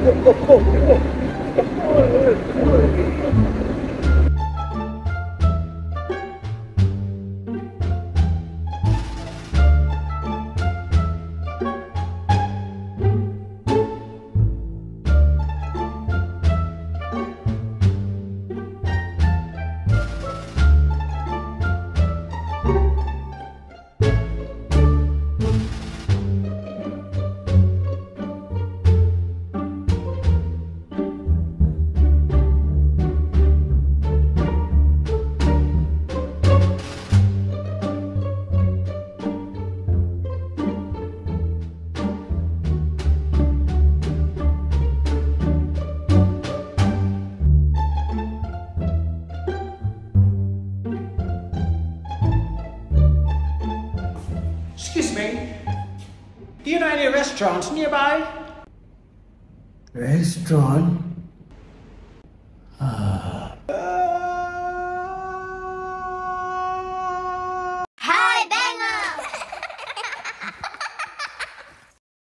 ほうほうほう。Do you know any restaurants nearby? Restaurant? Ah.